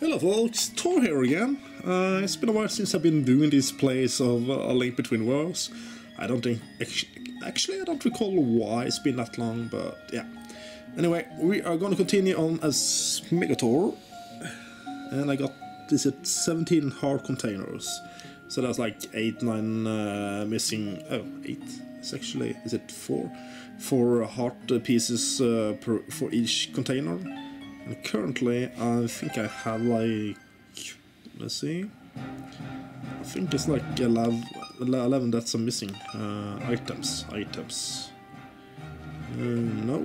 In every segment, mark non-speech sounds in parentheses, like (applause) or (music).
Hello folks, Tor here again. Uh, it's been a while since I've been doing these plays of uh, A Link Between Worlds. I don't think... Actually, I don't recall why it's been that long, but yeah. Anyway, we are going to continue on as Megator. And I got, is it 17 hard containers. So that's like 8, 9 uh, missing... Oh, 8? It's actually... Is it 4? 4 heart pieces uh, per, for each container. Currently, I think I have like, let's see, I think it's like 11, 11 that's some missing uh, items, items. Uh, no,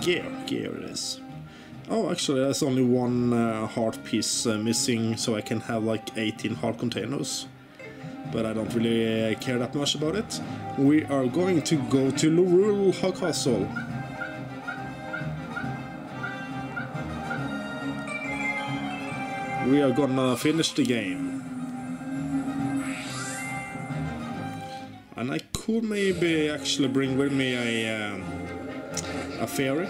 gear, gear it is. Oh, actually, there's only one uh, heart piece uh, missing, so I can have like 18 heart containers. But I don't really uh, care that much about it. We are going to go to Lorule Castle. We are gonna finish the game. And I could maybe actually bring with me a, um, a ferry.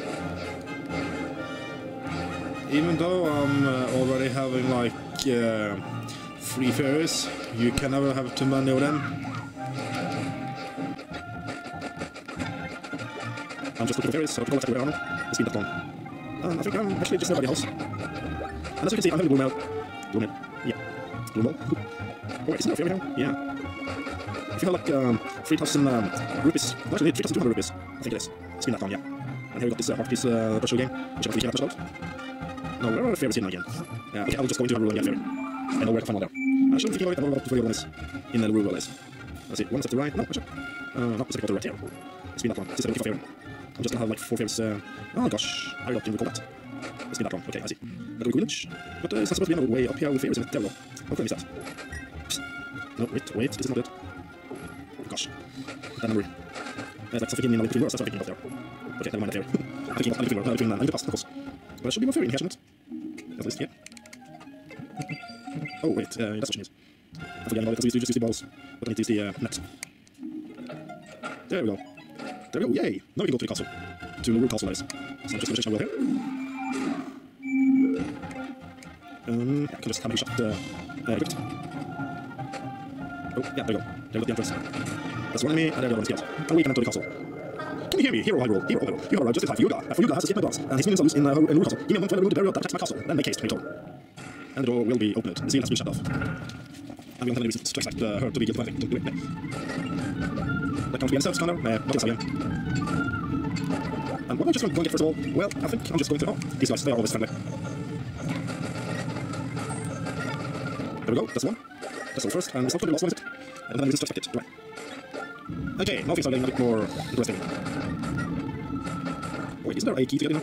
Even though I'm uh, already having like uh, three fairies, you can never have too many of them. I'm just looking for fairies, so I have to go back to It's been that long. And I think I'm actually just the house. And as you can see, I'm having blue mail. Blue mail. Yeah. Blue mail. Oh, wait, isn't there a fairy here? Yeah. If you have like um, 3,000 um, rupees, no, actually 3,200 rupees, I think it is. It's been that down, yeah. And here we got this uh, heart piece uh, virtual game, which I care that much about. No, where are the fairies hidden again? Yeah, okay, I'll just go into Hyrule and get a fairy. I know where to find one there. I shouldn't think about it, I know what the one is in the Hyrule is. Let's see, one is at the right, no, actually. Uh, no, it's at the right here. Spin that one, this is a looking for fairy. I'm just gonna have like four fairies, uh, oh gosh, I don't even recall that. Let's be that wrong. Okay, I see. Would glitch. But uh, it's not supposed to be another way up here with fairies. There we go. How could I miss that? No, wait, wait, this is not it. Gosh. That memory. There's like something in the between worlds, that's what I'm thinking there. Okay, never mind that fairy. I'm thinking I'm between worlds, between, I need to pass, of course. But there should be more fairy in here, shouldn't it? At least, yeah. oh, wait, uh, that's what she needs. I'm forgetting about it, because we just use the balls. But I need to use the uh, net. There we go. There we go, yay! Now we can go to the castle. To the Lorule Castle, that is. So I'm just to check my way here. Um, I can just have a shot uh, uh, equipped. Oh, yeah, there we go. There we go, the entrance. That's one enemy, and there we go, skills. And we can enter the castle. Can you hear me? Hero Hyrule, Hero Hyrule. You have arrived just in time for Yuga. For Yuga has escaped my dogs, and his minions are loose in, uh, in Hyrule Castle. Give me a moment to find a room to protects my castle, then make haste, Minotaur. And the door will be opened. The seal has been shut off. And we don't have any reason to expect uh, her to be guilty of anything. Do it. That comes to be in Connor. Uh, not again. And what am I just going to get first of all? Well, I think I'm just going to... Oh, these guys, they are always friendly. There we go, that's one. That's all first, and it's not going to be the last one, is it? And then we just it. Right. Okay, now things are getting a bit more interesting. Wait, isn't there a key to get in?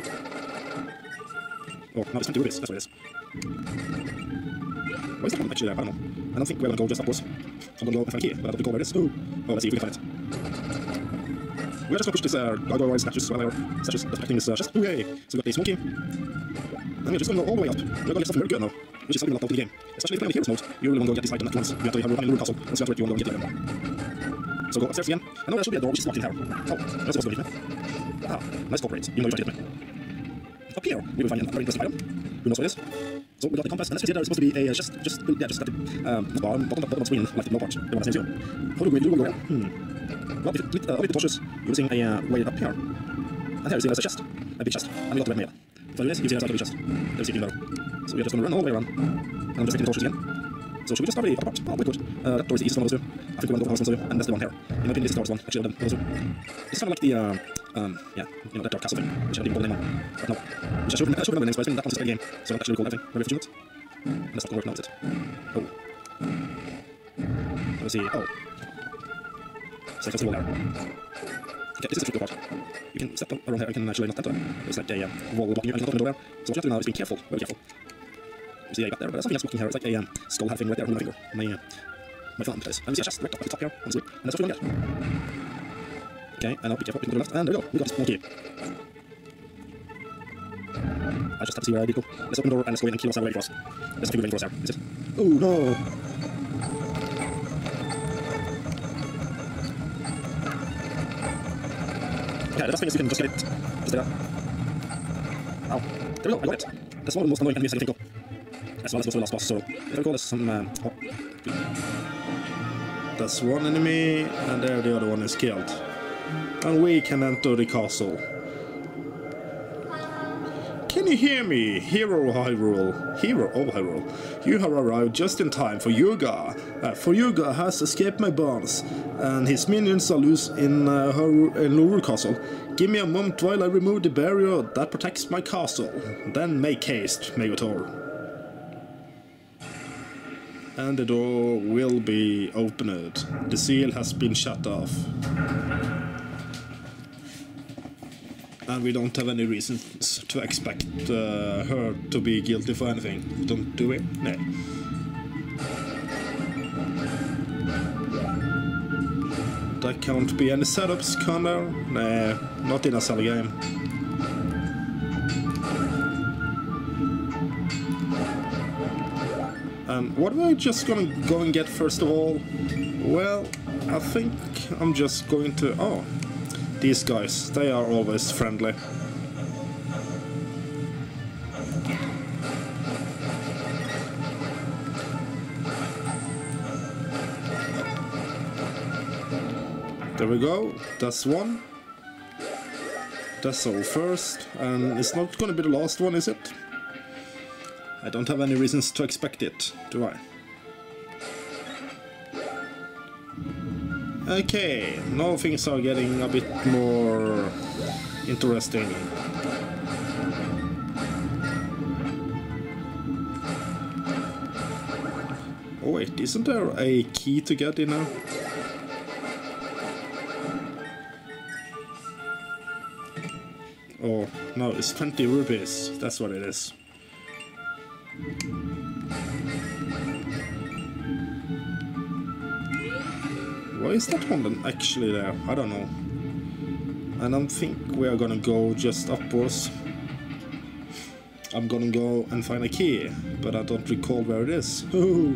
Oh, now it's time to do this, that's what it is. Why that one actually there? I don't know. I don't think we're gonna go just upwards. I'm gonna go and find a key, but I don't recall where it is. Oh, oh let's see if we can find it. We're just gonna push this uh, gargoyle statues, whatever, statues protecting this uh, chest. Oh, yay! So we got the smoky. We're just gonna go all the way up. We're gonna get something very good now which is something a lot of the game. Especially if you play the Heroes mode, you really want to go get this item at once. You have to have a Lorule Castle, and that's you want to go get later. So go upstairs again. I know there should be a door which is locked in here. Oh, that's supposed to be it. Ah, nice corporate, even though you tried to me. Up here, we will find a very interesting item. Who knows what it is? So we got the compass, and as you see there, it's supposed to be a uh, just, just, yeah, just at the um, bottom, bottom, bottom of screen, like the low part. The one that says you. How do we do we go there? Hmm. Well, if you click, uh, the torches, using a uh, way up here. And here you see there's a chest, a big chest, and we got the red mail. So this, you see there's like a big chest. There's a below. So we're just going to run all the way around. And I'm just taking the torches again. So should we just start with the part? Oh, could. Uh, that is the easiest one of those two. I think we want to go for the house and that's the one here. In my opinion, this is the hardest one, actually, of those two. It's kind of like the, uh, um, yeah, you know, that dark castle thing, which I didn't recall the name on. But no. Which I should, I should remember the names, but I think that one's a game. So I don't actually recall everything. Very fortunate. And that's not going to work now, is it? Oh. Let's see. Oh. So I can see wall there. Okay, this is the tricky part. You can step around here, you can actually not enter. There's like a uh, wall blocking you, I can open the door there. So what you have to do now is be careful, very careful. You see a gap there, but that's something else blocking here. It's like a um, skull head thing right there on my finger. My, uh, my thumb, that is. And we see chest right up at the top here, honestly. And that's what we're gonna get. Okay, and now be careful, you can go to the left, and there we go, we got this key. I just have to see where I did go. Let's open the door and let's go in and kill what's waiting for us. There's something waiting for us there, is it? Oh no! Okay, the best thing is you can just get it just there. Ow. There we go, I got it. That's one of the most annoying enemies I can think of. As well as the last boss, so if I there's some... Uh, oh. That's one enemy, and there the other one is killed. And we can enter the castle. Can you hear me, hero Hyrule? Hero of Hyrule. You have arrived just in time for Yuga. Uh, for Yuga has escaped my bonds, and his minions are loose in, uh, in Lorule Castle. Give me a moment while I remove the barrier that protects my castle. Then make haste, Megator. And the door will be opened. The seal has been shut off. And we don't have any reasons to expect uh, her to be guilty for anything, don't do we? No. There can't be any setups, there? Nah, not in a Zelda game. What am I just gonna go and get first of all? Well, I think I'm just going to... Oh, these guys, they are always friendly. There we go, that's one. That's our first, and it's not gonna be the last one, is it? I don't have any reasons to expect it, do I? Okay, now things are getting a bit more interesting. Oh wait, isn't there a key to get in now? Oh, no, it's 20 rupees. That's what it is. Is that one actually there? I don't know. I don't think we are gonna go just upwards. I'm gonna go and find a key, but I don't recall where it is. (laughs) oh,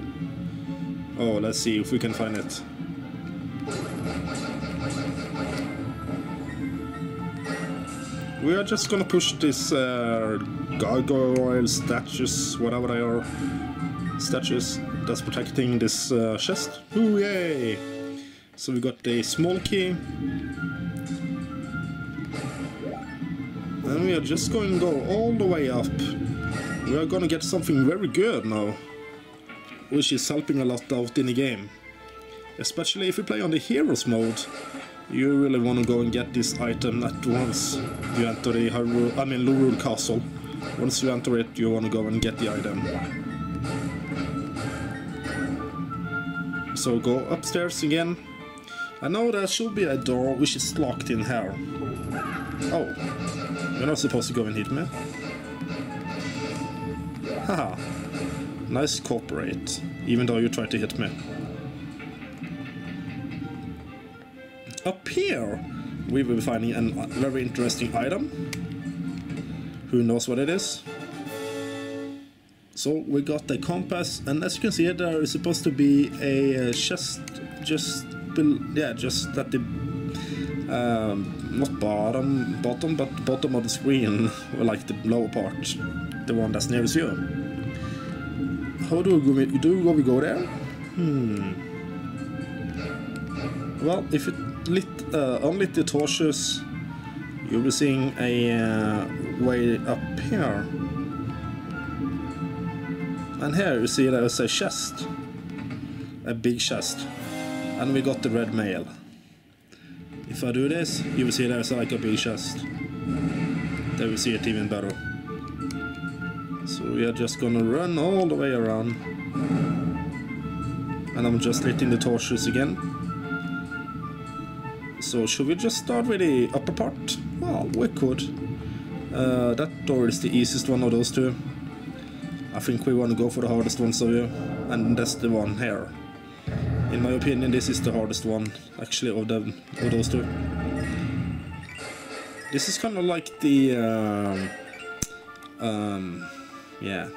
let's see if we can find it. We are just gonna push this uh, gargoyle statues, whatever they are, statues that's protecting this uh, chest. Ooh, yay! So we got the small key. And we are just going to go all the way up. We are gonna get something very good now. Which is helping a lot out in the game. Especially if you play on the Heroes mode. You really want to go and get this item at once you enter the Hyrule, I mean Lorule Castle. Once you enter it, you want to go and get the item. So go upstairs again. I know there should be a door which is locked in here. Oh, you're not supposed to go and hit me. Haha, nice cooperate, even though you tried to hit me. Up here, we will be finding a very interesting item. Who knows what it is? So we got the compass, and as you can see, there is supposed to be a uh, chest just, yeah, just at the um, not bottom, bottom, but bottom of the screen, like the lower part, the one that's nearest you. How do we go? Do we go there? Hmm. Well, if it lit, uh, unlit the torches, you'll be seeing a uh, way up here. And here you see there's a chest. A big chest. And we got the red mail. If I do this, you will see there's like a big chest. There we see it even better. So we are just gonna run all the way around. And I'm just lighting the torches again. So should we just start with the upper part? Well, we could. Uh, that door is the easiest one of those two. I think we want to go for the hardest one, so yeah. And that's the one here. In my opinion, this is the hardest one, actually, of, the, of those two. This is kind of like the... Um, um, yeah,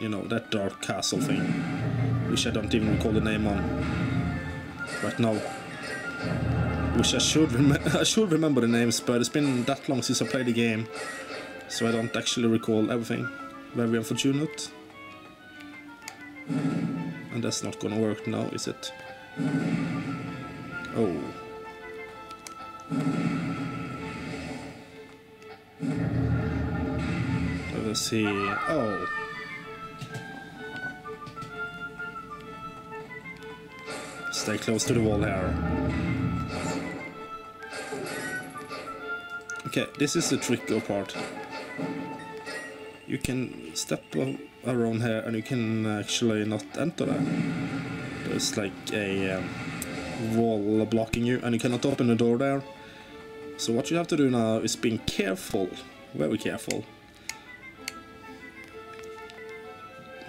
you know, that dark castle thing. Which I don't even recall the name on right now. Which I should, (laughs) I should remember the names, but it's been that long since I played the game. So I don't actually recall everything. Very unfortunate. And that's not gonna work now, is it? Oh. Let's see. Oh. Stay close to the wall here. Okay, this is the trickier part. You can step around here and you can actually not enter there. There's like a um, wall blocking you and you cannot open the door there. So what you have to do now is being careful, very careful.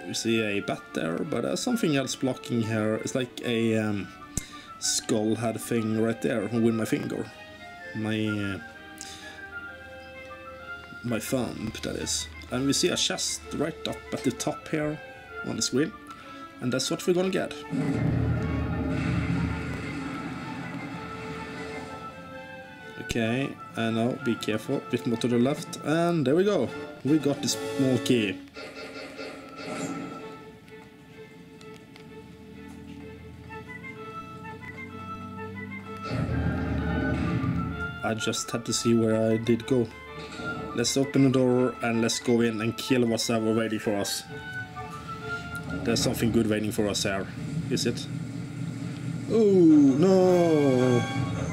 You see a bat there, but there's something else blocking here. It's like a um, skull head thing right there with my finger. My uh, my thumb, that is. And we see a chest right up at the top here on the screen. And that's what we're gonna get. Okay, and now be careful, bit more to the left, and there we go. We got the small key. I just had to see where I did go. Let's open the door and let's go in and kill what's ever waiting for us. There's something good waiting for us here. Is it? Oh, no!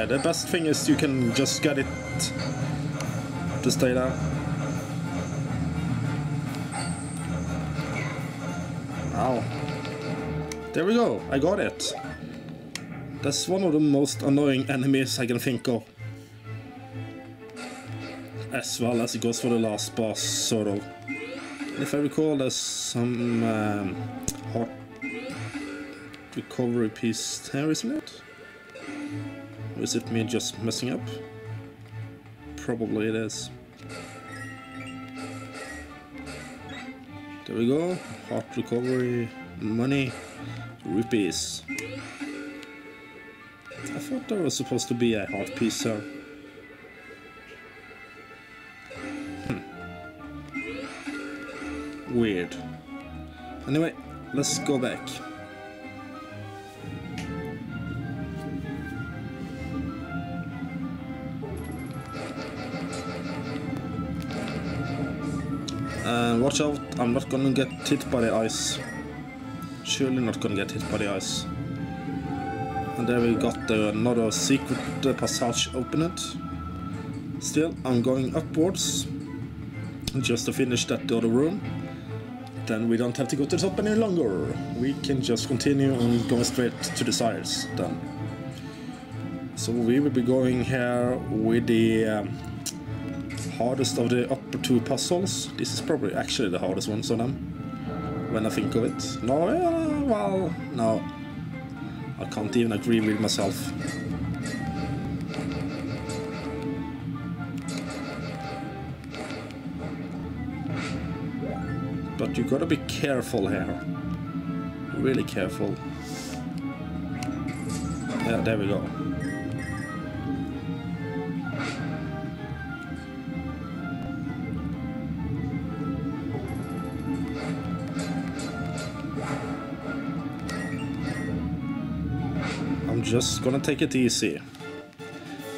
Okay, the best thing is you can just get it to stay there. Ow. There we go, I got it. That's one of the most annoying enemies I can think of. As well as it goes for the last boss, sort of. If I recall, there's some um, heart recovery piece here, isn't it? Is it me just messing up? Probably it is. There we go. Heart recovery, money, rupees. I thought there was supposed to be a heart piece here. Hmm. Weird. Anyway, let's go back. Watch out, I'm not gonna get hit by the ice. Surely not gonna get hit by the ice. And there we got the, another secret uh, passage opened. Still, I'm going upwards. Just to finish that other room. Then we don't have to go to the top any longer. We can just continue and go straight to the sides then. So we will be going here with the um, hardest of the upper two puzzles. This is probably actually the hardest ones of them, when I think of it. No, yeah, well, no. I can't even agree with myself. But you gotta be careful here. Really careful. Yeah, there we go. Just gonna take it easy.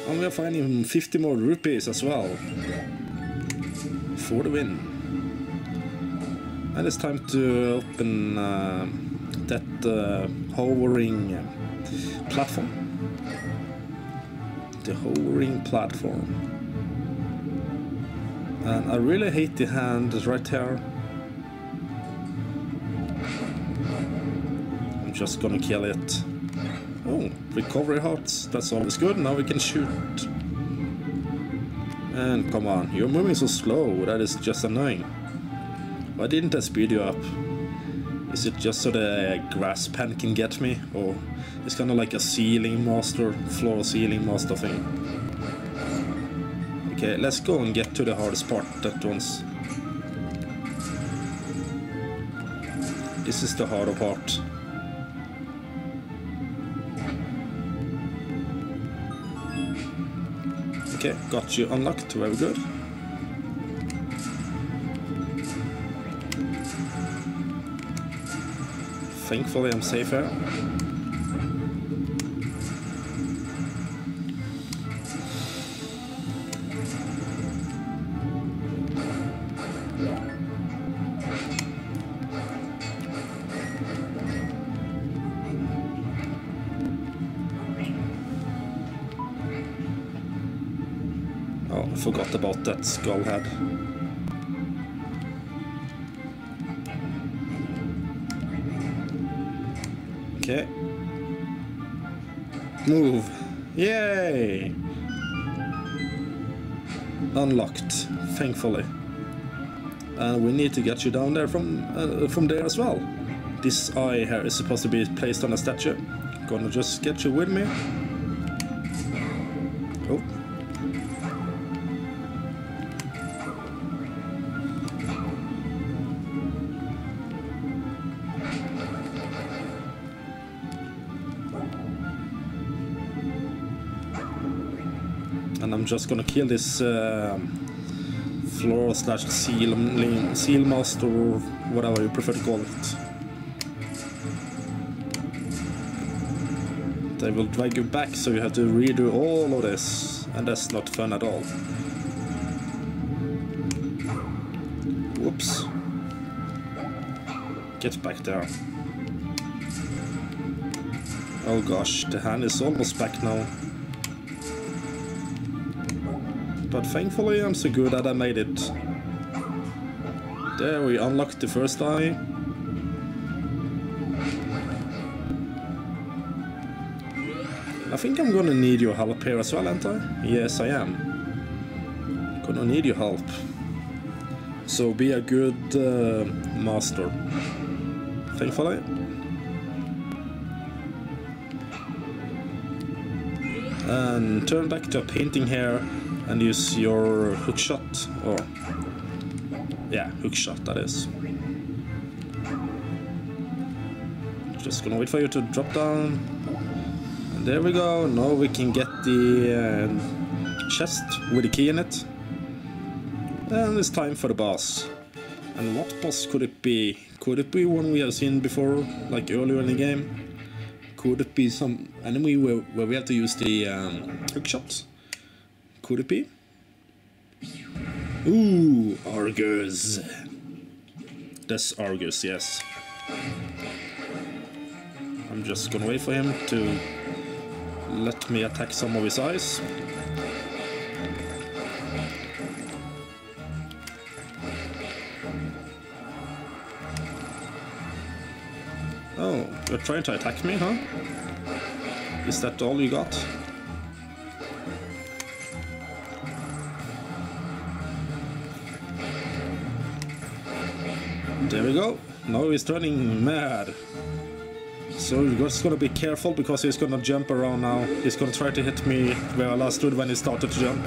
And we are finding 50 more rupees as well. For the win. And it's time to open uh, that uh, hovering platform. The hovering platform. And I really hate the hand right here. I'm just gonna kill it. Oh, recovery hearts. That's always good. Now we can shoot. And come on, you're moving so slow. That is just annoying. Why didn't I speed you up? Is it just so the grass pen can get me? Or it's kind of like a ceiling master, floor ceiling master thing. Okay, let's go and get to the hardest part that one's... This is the harder part. Okay, got you unlocked, very good. Thankfully I'm safe here. About that skull head. Okay. Move. Yay! Unlocked, thankfully. And we need to get you down there from uh, from there as well. This eye here is supposed to be placed on a statue. Gonna just get you with me. I'm just gonna kill this uh, floor slash seal seal master or whatever you prefer to call it. They will drag you back, so you have to redo all of this, and that's not fun at all. Whoops. Get back there. Oh gosh, the hand is almost back now. Thankfully I'm so good that I made it. There we unlocked the first eye. I think I'm gonna need your help here as well, aren't I? Yes, I am. Gonna need your help. So be a good uh, master. Thankfully. And turn back to a painting here and use your hookshot. Or, yeah, hookshot that is. Just gonna wait for you to drop down. And there we go. Now we can get the uh, chest with the key in it. And it's time for the boss. And what boss could it be? Could it be one we have seen before, like earlier in the game? Could it be some enemy where, where we have to use the um, hook shot? Could it be? Ooh, Arrghus. That's Arrghus, yes. I'm just gonna wait for him to let me attack some of his eyes. Oh, you're trying to attack me, huh? Is that all you got? We go. Now he's turning mad. So you're just gonna be careful because he's gonna jump around now. He's gonna try to hit me where I last stood when he started to jump.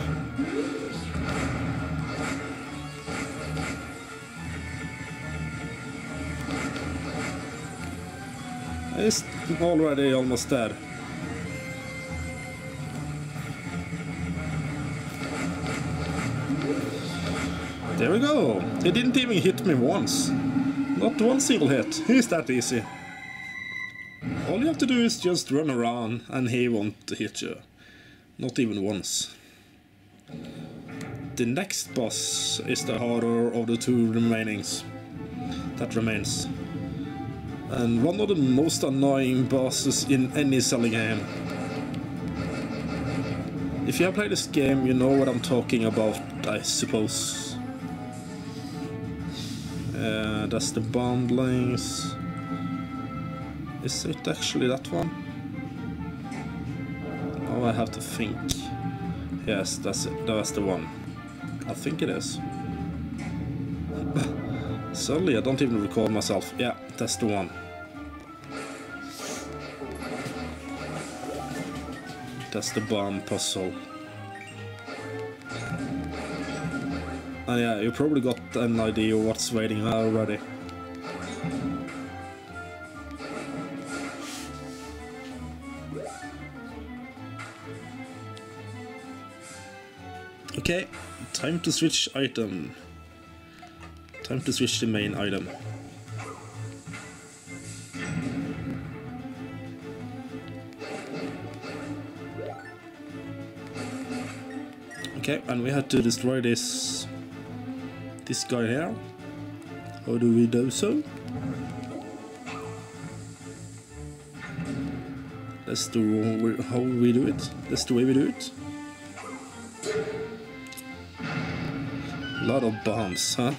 He's already almost dead. There we go. He didn't even hit me once. Not one single hit. He's that easy. All you have to do is just run around and he won't hit you. Not even once. The next boss is the harder of the two remainings. That remains. And one of the most annoying bosses in any Zelda game. If you have played this game, you know what I'm talking about, I suppose. Uh, that's the bundlings. Is it actually that one? Oh, I have to think. Yes, that's it. That's the one. I think it is. (laughs) Suddenly, I don't even recall myself. Yeah, that's the one. That's the bomb puzzle. And yeah, you probably got an idea of what's waiting already. Okay, time to switch item. Time to switch the main item. Okay, and we had to destroy this this guy here. How do we do so? That's the how we do it. That's the way we do it. A lot of bombs, huh?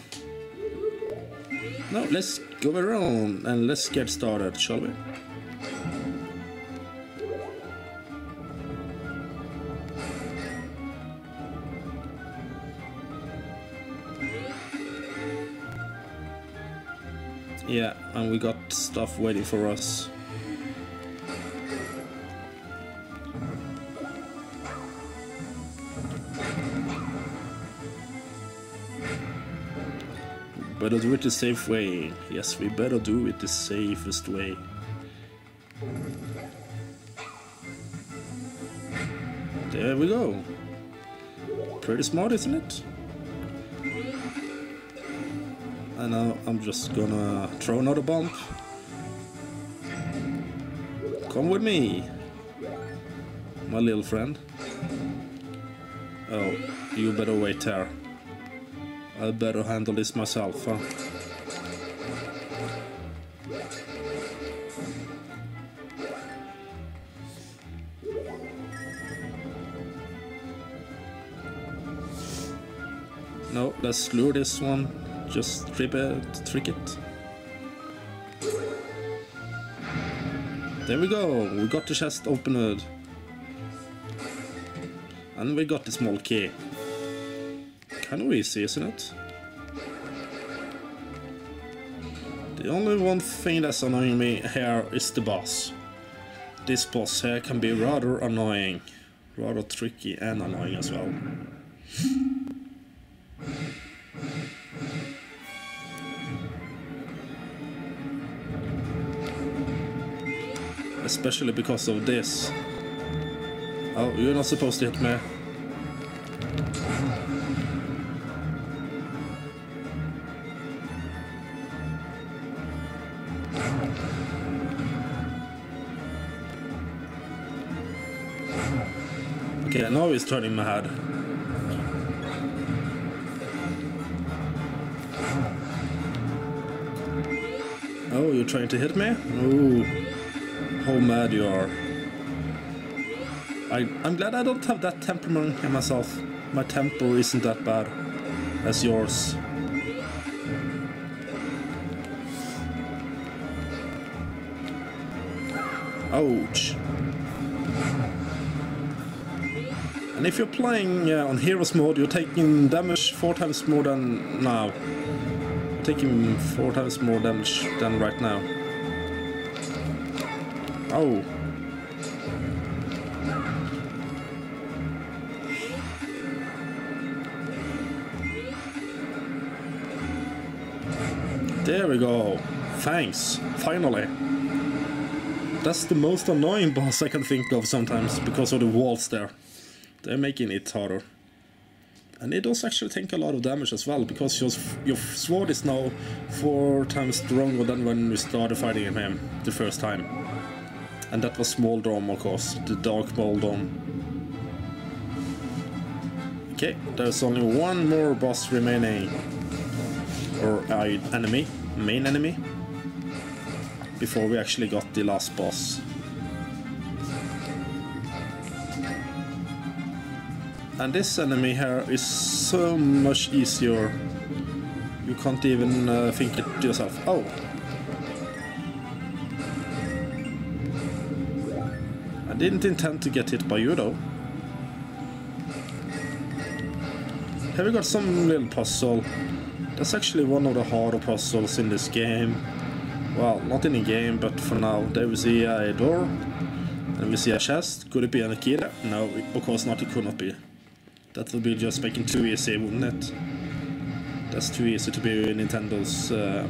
Now let's go around and let's get started, shall we? Yeah, and we got stuff waiting for us. Better do it the safe way. Yes, we better do it the safest way. There we go. Pretty smart, isn't it? And I'm just gonna throw another bomb. Come with me, my little friend. Oh, you better wait there. I better handle this myself, huh? No, let's lure this one. Just trip it, trick it. There we go, we got the chest opened. And we got the small key. Kind of easy, isn't it? The only one thing that's annoying me here is the boss. This boss here can be rather annoying. Rather tricky and annoying as well. Especially because of this. Oh, you're not supposed to hit me. Okay, now he's turning my head. Oh, you're trying to hit me? Oh, how mad you are. I, I'm glad I don't have that temperament in myself. My temper isn't that bad as yours. Ouch. And if you're playing uh, on Heroes mode, you're taking damage four times more than now. Taking four times more damage than right now. Oh. There we go. Thanks. Finally. That's the most annoying boss I can think of sometimes because of the walls there. They're making it harder. And it does actually take a lot of damage as well, because your, your sword is now four times stronger than when we started fighting him the first time. And that was Small Dome, of course, the Dark Dome. Okay, there's only one more boss remaining. Or uh, enemy, main enemy. Before we actually got the last boss. And this enemy here is so much easier. You can't even uh, think it yourself. Oh. Didn't intend to get hit by you though. Here we got some little puzzle. That's actually one of the harder puzzles in this game. Well, not in the game, but for now. There we see a door. And we see a chest. Could it be an Akira? No, of course not, it could not be. That would be just making too easy, wouldn't it? That's too easy to be Nintendo's. Uh...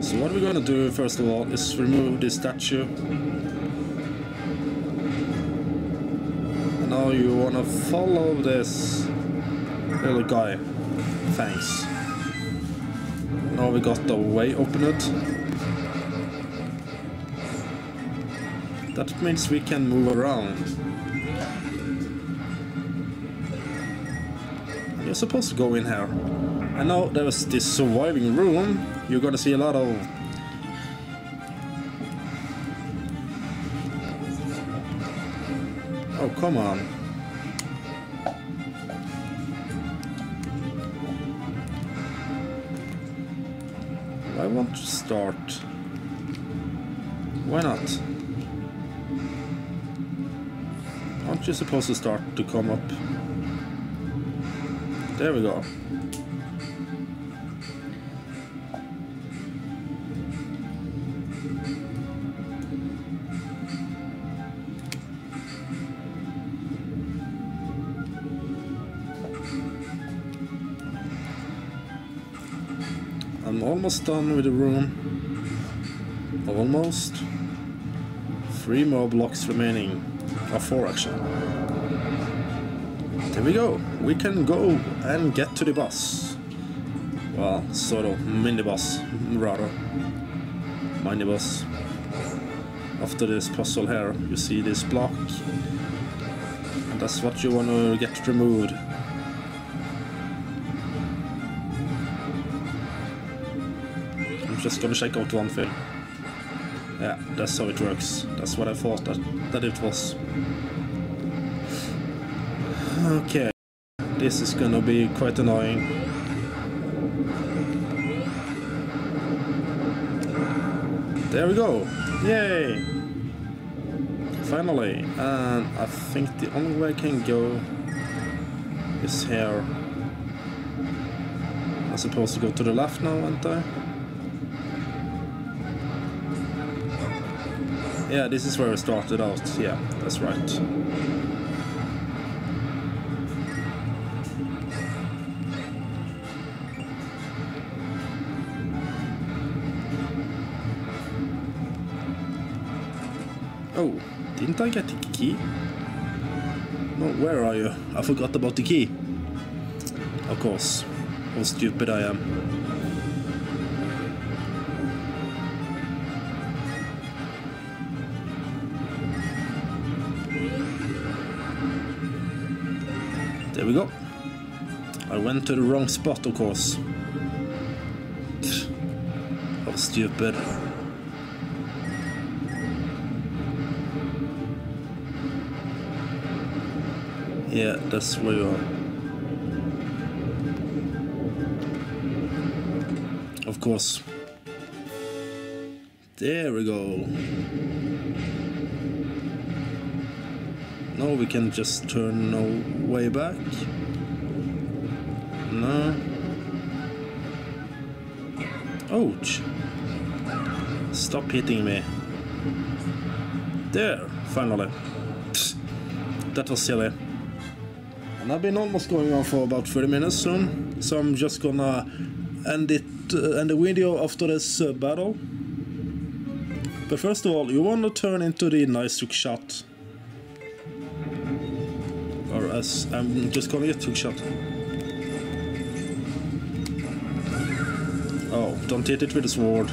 So what we're gonna do first of all is remove this statue. Now you wanna follow this little guy. Thanks. Now we got the way opened. That means we can move around. You're supposed to go in here. I know there was this surviving room. You're gonna see a lot of come on. I want to start. Why not? Aren't you supposed to start to come up? There we go. Almost done with the room. Almost. Three more blocks remaining. Or four actually. There we go. We can go and get to the bus. Well, sort of mini bus, rather. Mini bus. After this puzzle here, you see this block. And that's what you want to get removed. Just gonna check out one thing. Yeah, that's how it works. That's what I thought that, that it was. Okay, this is gonna be quite annoying. There we go! Yay! Finally, and I think the only way I can go is here. I'm supposed to go to the left now, aren't I? Yeah, this is where I started out. Yeah, that's right. Oh, didn't I get the key? No, where are you? I forgot about the key. Of course. How stupid I am. There we go. I went to the wrong spot, of course. How stupid. Yeah, that's where you are. Of course. There we go. Now we can just turn no way back. No. Ouch. Stop hitting me. There, finally. That was silly. And I've been almost going on for about 30 minutes soon, so I'm just gonna end it, uh, end the video after this uh, battle. But first of all, you wanna turn into the nice hook shot. As I'm just calling it hook shot. Oh, don't hit it with a sword.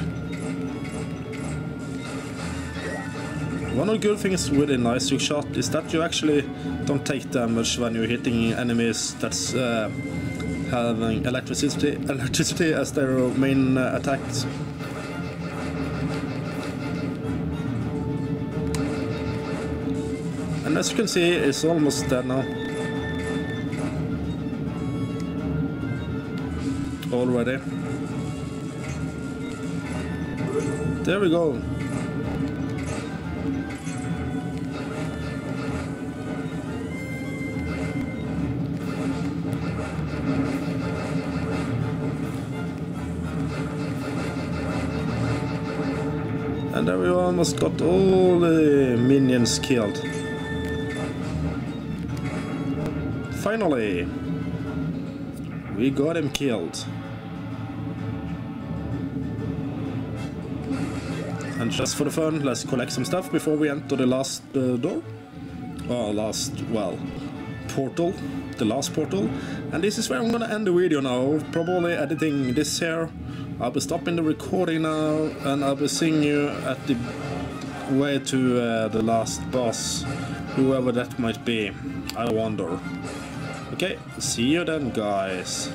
One of the good things with a nice hook shot is that you actually don't take damage when you're hitting enemies that's uh, having electricity (laughs) electricity as their main uh, attacks. And as you can see, it's almost dead now. Already. There we go. And there we almost got all the minions killed. Finally! We got him killed. And just for the fun, let's collect some stuff before we enter the last uh, door. well, last, well, portal, the last portal. And this is where I'm gonna end the video now, probably editing this here. I'll be stopping the recording now, and I'll be seeing you at the way to uh, the last boss, whoever that might be. I wonder. Okay, see you then, guys.